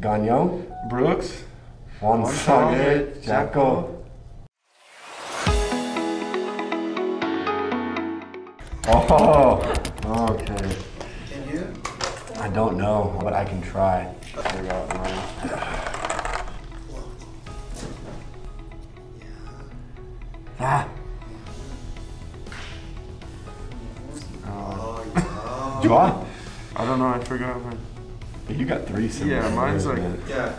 Gagnon, Brooks. Wonsage, Jacko. Oh, okay. Can you? I don't know, but I can try. Figure out mine. Ah, Oh, yeah. Joa? I don't know. I forgot mine. You got three similar. Yeah, mine's words, like- man. yeah.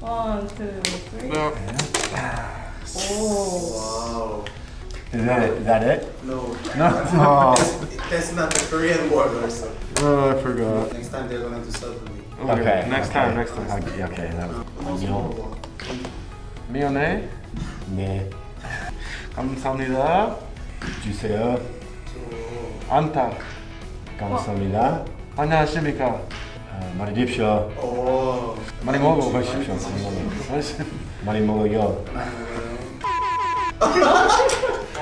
One, two, three. No. Oh. Wow. Is that it? Is that it? No. No. Oh. That's not the Korean word also. Oh, I forgot. Next time they're gonna do suddenly. Okay. Next okay. time. Next time. Okay, okay, that was Most Gagnon. probable. 미연해. 네. 감사합니다. 주세요. 안타. 감사합니다. 안녕하십니까. Malidipsio. O. Malimogo, weź się. Malimogo, jo.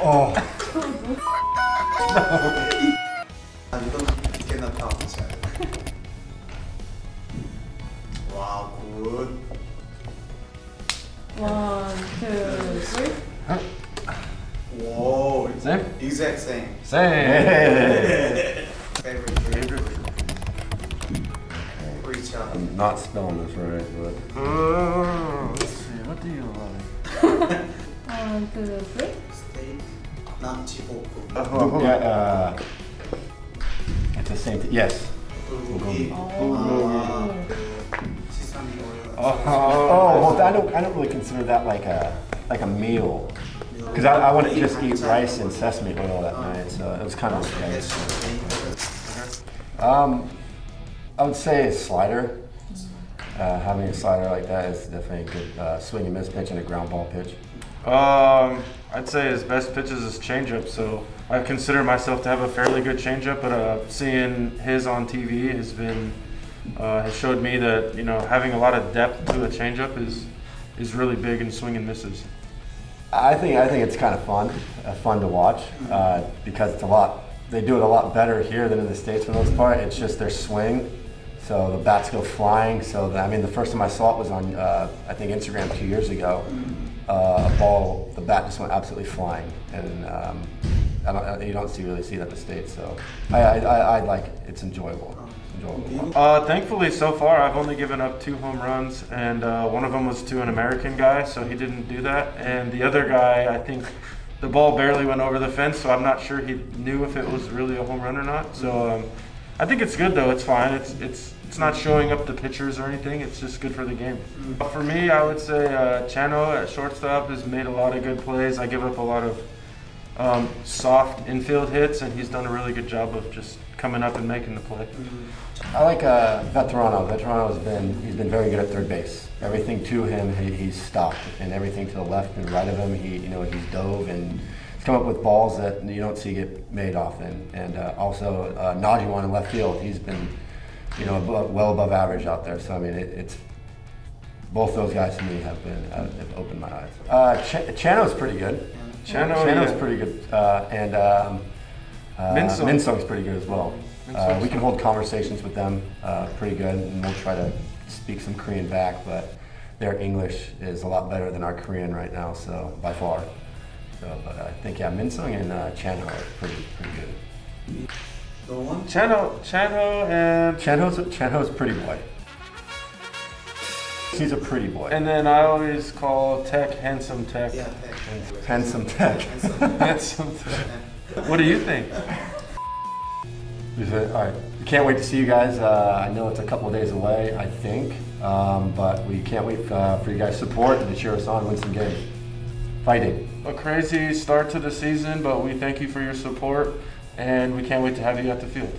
O. No. You don't get that out, Wow, good. One, two, three. Huh? Whoa. Same? Exact same. Same. I'm not spelling this right, but Oh, let's see. What do you like? One, two, three. Steak. Not chipotle. yeah, uh, it's the same. Thing. Yes. Bulgogi. Oh. Sesame. Oh well, I don't. I don't really consider that like a like a meal because I, I wouldn't just eat rice and sesame oil that night. So it was kind of like Um, I would say a slider. Uh, having a slider like that is definitely a good uh, swing and miss pitch and a ground ball pitch. Um, I'd say his best pitches is changeup. So I consider myself to have a fairly good changeup, but uh, seeing his on TV has been uh, has showed me that you know having a lot of depth to a changeup is is really big in swing and misses. I think I think it's kind of fun, uh, fun to watch uh, because it's a lot. They do it a lot better here than in the states for the most part. It's just their swing, so the bats go flying. So the, I mean, the first time I saw it was on uh, I think Instagram two years ago. Uh, a ball, the bat just went absolutely flying, and um, I don't, you don't see really see that in the states. So I I, I, I like it. It's enjoyable. It's enjoyable. Uh, thankfully, so far, I've only given up two home runs, and uh, one of them was to an American guy, so he didn't do that. And the other guy, I think the ball barely went over the fence, so I'm not sure he knew if it was really a home run or not. So um, I think it's good, though. It's fine. It's it's it's not showing up the pitchers or anything. It's just good for the game. For me, I would say uh, Chano at shortstop has made a lot of good plays. I give up a lot of um, soft infield hits, and he's done a really good job of just coming up and making the play. I like uh, Veterano. Veterano has been he's been very good at third base. Everything to him, he, he's stopped, and everything to the left and right of him, he you know he's dove and come up with balls that you don't see get made often. And uh, also uh, Najuan in left field, he's been you know above, well above average out there. So I mean, it, it's both those guys to me have been uh, have opened my eyes. Uh, Ch- Chano's pretty good. Chano, Chano's yeah. pretty good, uh, and um, uh, Minsung. Minsung's pretty good as well. Uh, we can hold conversations with them uh, pretty good, and we'll try to speak some Korean back, but their English is a lot better than our Korean right now, so by far. So, but I think yeah, Minsung and uh, Chanho are pretty pretty good. No one? Chano, Chano, and Chanho's Chanho's a pretty boy. He's a pretty boy. and then I always call Tech handsome Tech. Yeah, thank Handsome tech. Handsome Tech. What do you think? Is it? All right. We can't wait to see you guys. Uh, I know it's a couple of days away, I think, um, but we can't wait uh, for you guys' support and to cheer us on, win some games. Fighting. A crazy start to the season, but we thank you for your support, and we can't wait to have you at the field.